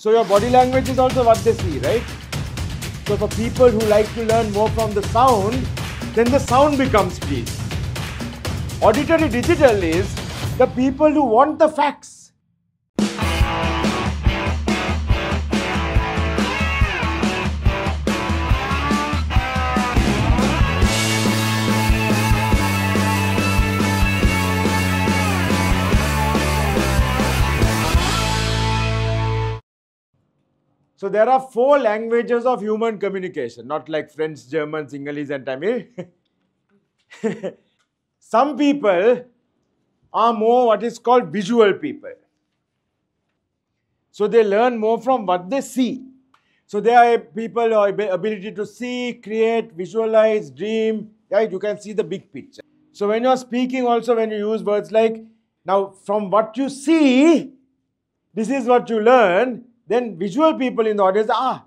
So your body language is also what they see, right? So for people who like to learn more from the sound, then the sound becomes pleasing. Auditory digital is the people who want the facts. So there are four languages of human communication, not like French, German, Sinhalese, and Tamil. Some people are more what is called visual people. So they learn more from what they see. So there are people have ability to see, create, visualize, dream. Right? You can see the big picture. So when you're speaking, also when you use words like now from what you see, this is what you learn. Then visual people in the audience, ah,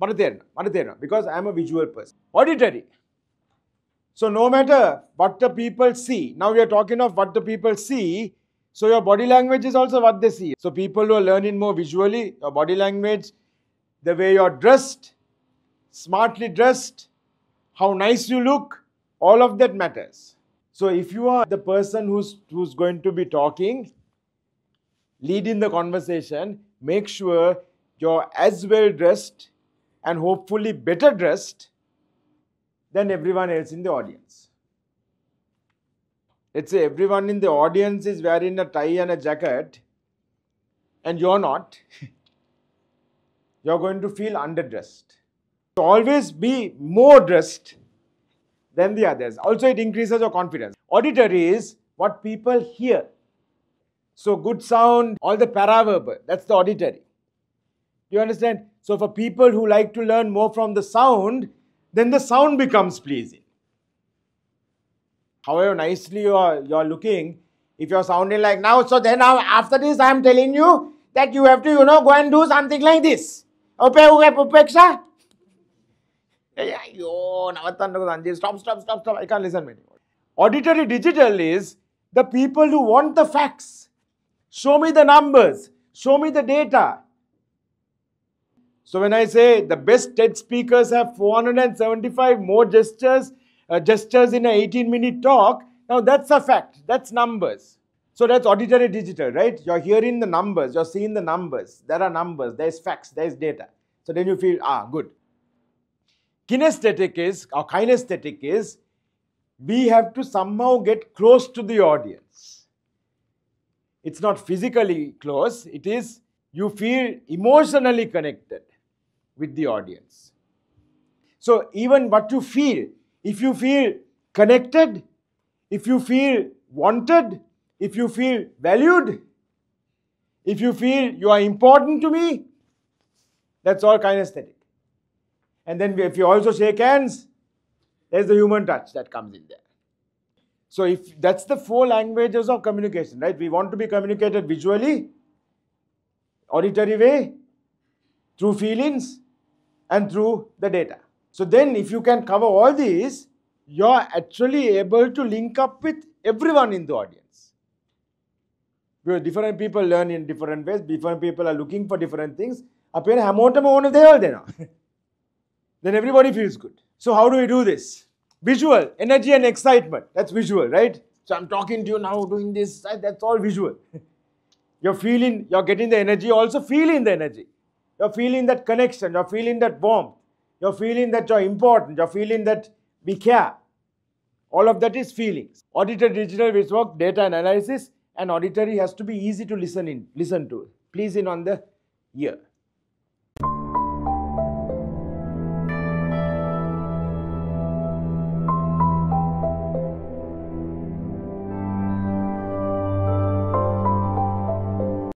Maratherna, Maratherna, because I am a visual person. Auditory. So no matter what the people see, now we are talking of what the people see. So your body language is also what they see. So people who are learning more visually, your body language, the way you're dressed, smartly dressed, how nice you look, all of that matters. So if you are the person who's who's going to be talking, leading the conversation, make sure you're as well dressed and hopefully better dressed than everyone else in the audience. Let's say everyone in the audience is wearing a tie and a jacket, and you're not, you're going to feel underdressed. So always be more dressed than the others. Also, it increases your confidence. Auditory is what people hear. So, good sound, all the paraverbal, that's the auditory. Do you understand? So, for people who like to learn more from the sound, then the sound becomes pleasing. However nicely you are, you are looking, if you're sounding like now, so then after this I am telling you that you have to, you know, go and do something like this. Upeksha? Stop, stop, stop, stop. I can't listen anymore. Auditory digital is the people who want the facts. Show me the numbers. Show me the data. So when I say the best TED speakers have 475 more gestures, uh, gestures in an 18 minute talk, now that's a fact. That's numbers. So that's auditory digital, right? You're hearing the numbers, you're seeing the numbers. There are numbers, there's facts, there's data. So then you feel, ah, good. Kinesthetic is, or kinesthetic is, we have to somehow get close to the audience. It's not physically close, it is you feel emotionally connected with the audience. So, even what you feel, if you feel connected, if you feel wanted, if you feel valued, if you feel you are important to me, that's all kinesthetic. And then if you also shake hands, there's the human touch that comes in there. So if that's the four languages of communication, right? We want to be communicated visually, auditory way, through feelings, and through the data. So then if you can cover all these, you're actually able to link up with everyone in the audience. Because different people learn in different ways, different people are looking for different things. අපේ හැමෝටම ඕන දේවල් දෙනවා. Then everybody feels good. So how do we do this? Visual, energy and excitement. That's visual, right? So I'm talking to you now, doing this, that's all visual. You're feeling, you're getting the energy, also feeling the energy. You're feeling that connection, you're feeling that warmth, you're feeling that you're important, you're feeling that we care. All of that is feelings. Auditory digital which work, data and analysis, and auditory has to be easy to listen in, listen to. Please in on the ear.